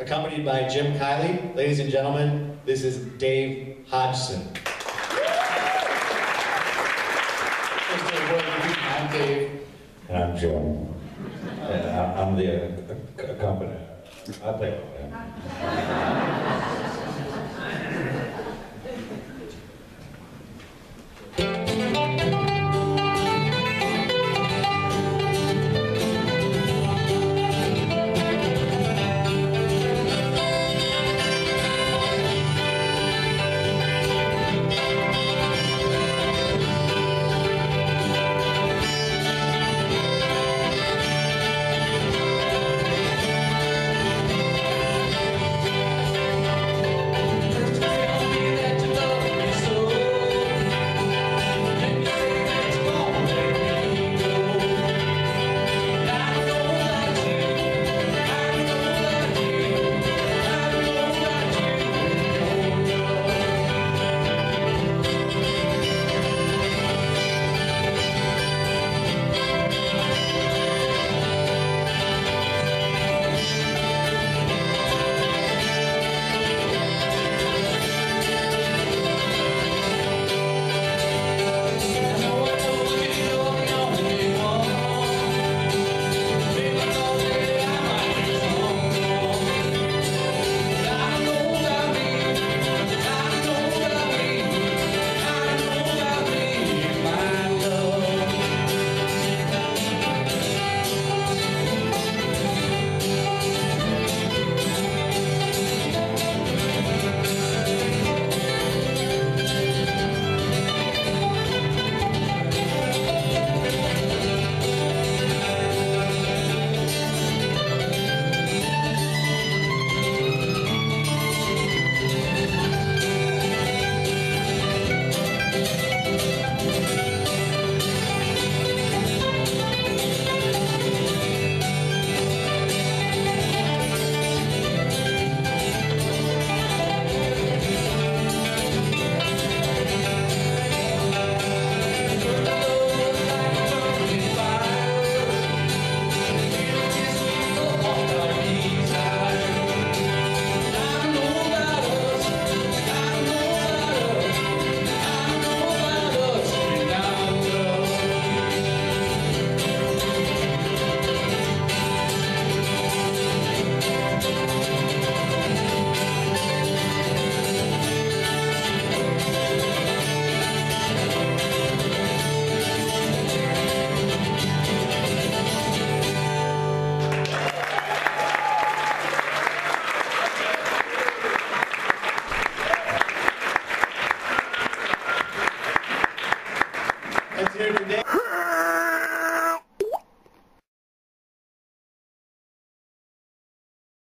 accompanied by Jim Kiley. Ladies and gentlemen, this is Dave Hodgson. I'm Dave. And I'm Jim. And I'm the uh, accompanier. I play with him.